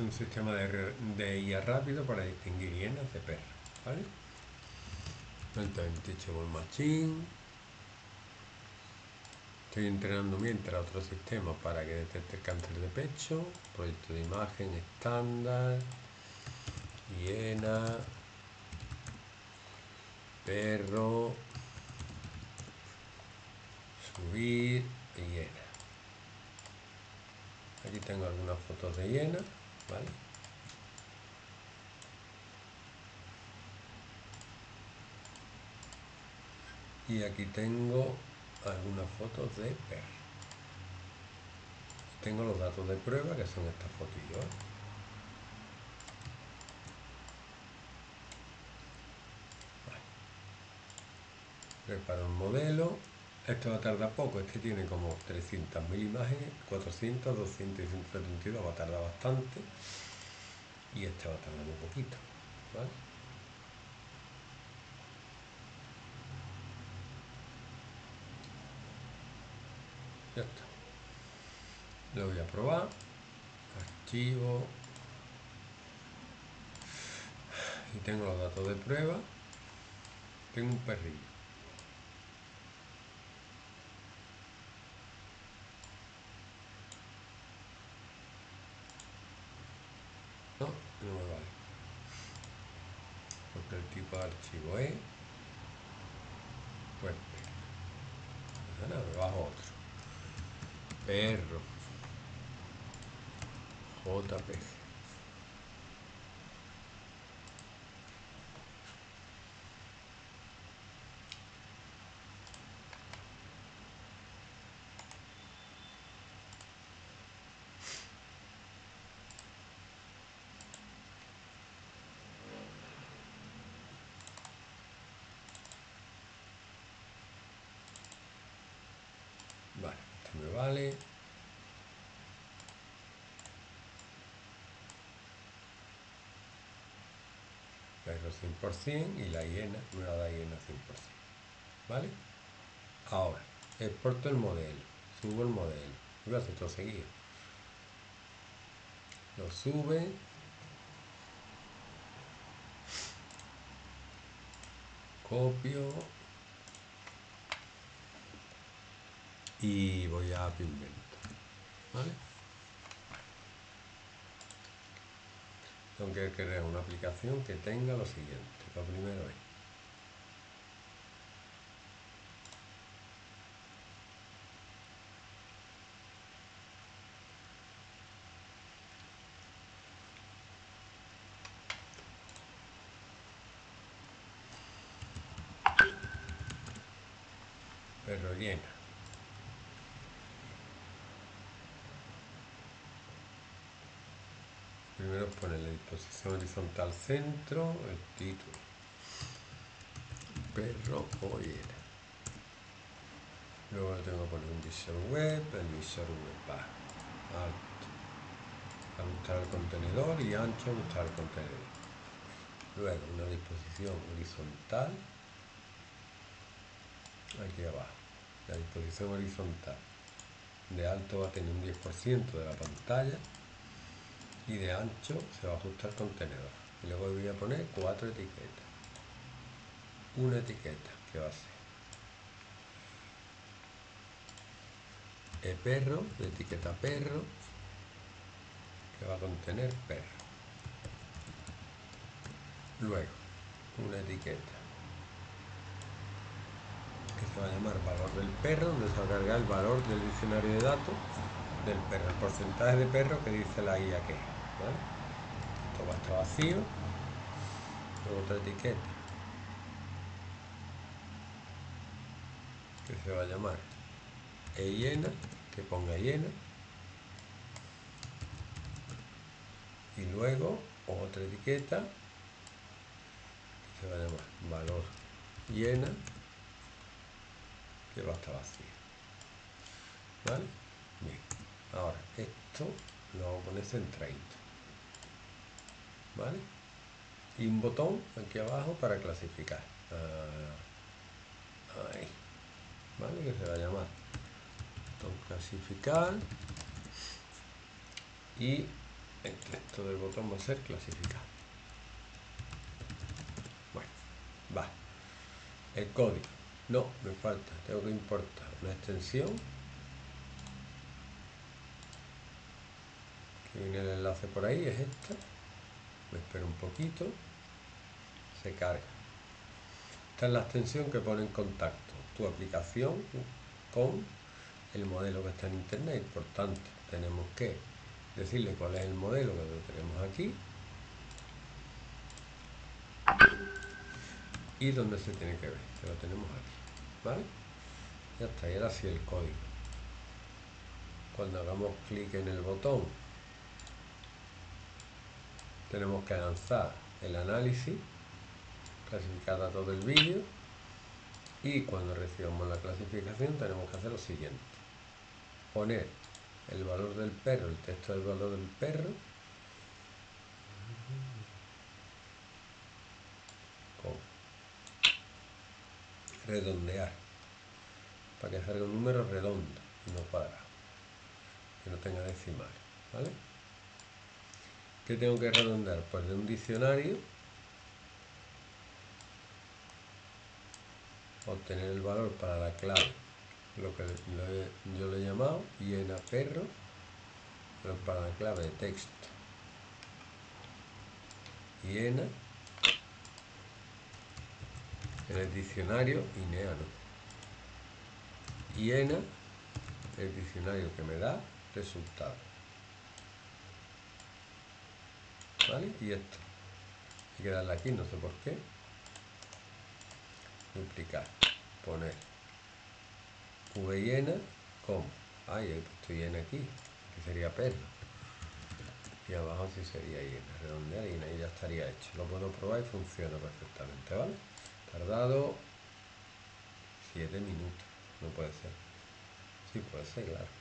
un sistema de, de IA rápido para distinguir hienas de perros, ¿vale? Entonces, Teachable Machine. Estoy entrenando mientras otro sistema para que detecte cáncer de pecho, proyecto de imagen estándar, hiena, perro, subir hiena. Aquí tengo algunas fotos de hiena, Y aquí tengo algunas fotos de perro. Tengo los datos de prueba que son estas fotillos. Preparo un modelo esto va a tardar poco, este tiene como 300.000 imágenes, 400, 200 y 172 va a tardar bastante y este va a tardar un poquito, ¿vale? Ya está. Lo voy a probar. Archivo. Y tengo los datos de prueba. Tengo un perrillo. No, no me vale. Porque el tipo de archivo es. Pues. Nada, me bajo otro. Perro. JPG. Vale, esto me vale. Perro 100% y la hiena, nueva da hiena 100%. ¿Vale? Ahora, exporto el modelo, subo el modelo. Y va a hacer todo seguido. Lo sube. Copio. Y voy a Pigmento. ¿Vale? Tengo que crear una aplicación que tenga lo siguiente. Lo primero es perro llena. Primero pone la disposición horizontal centro, el título. Perro hiena. Luego tengo que poner un visor web, el visor web va alto. Ajustar el contenedor y ancho ajustar el contenedor. Luego una disposición horizontal aquí abajo. La disposición horizontal de alto va a tener un 10% de la pantalla y de ancho se va a ajustar el contenedor. Y luego voy a poner cuatro etiquetas. Una etiqueta que va a ser e perro, de etiqueta perro, que va a contener perro. Luego, una etiqueta que se va a llamar valor del perro, donde se va a cargar el valor del diccionario de datos del perro, el porcentaje de perro que dice la IA que es. Esto va a estar vacío. Otra etiqueta que se va a llamar e hiena, que ponga hiena. Y luego otra etiqueta que se va a llamar valor hiena, que va a estar vacío. ¿Vale? Bien. Ahora, esto lo hago con centradito. ¿Vale? Y un botón aquí abajo para clasificar. Ah, ahí, ¿vale? Que se va a llamar botón clasificar y el del botón va a ser clasificado. Bueno, va. El código. No, me falta. Tengo que importar una extensión. Que viene el enlace por ahí, es esta. Me espero un poquito. Se carga. Esta es la extensión que pone en contacto tu aplicación con el modelo que está en internet. Por tanto, tenemos que decirle cuál es el modelo que lo tenemos aquí y dónde se tiene que ver, que lo tenemos aquí, ¿vale? Ya está, y ahora sí el código. Cuando hagamos clic en el botón, tenemos que lanzar el análisis, clasificar datos del vídeo y cuando recibamos la clasificación tenemos que hacer lo siguiente. Poner el valor del perro, el texto del valor del perro, con redondear, para que salga un número redondo no cuadrado, que no tenga decimal, ¿vale? ¿Qué tengo que redondear? Pues de un diccionario obtener el valor para la clave lo que yo le he llamado hiena perro, pero para la clave de texto. Hiena en el diccionario ineano. Hiena el diccionario que me da resultado. ¿Vale? Y esto. Hay que darle aquí, no sé por qué. Duplicar. Poner V llena con, ay, he puesto llena aquí, que sería perro. Y abajo sí sería llena, redondear y ahí ya estaría hecho. Lo puedo probar y funciona perfectamente, ¿vale? Tardado 7 minutos, no puede ser. Sí, puede ser, claro.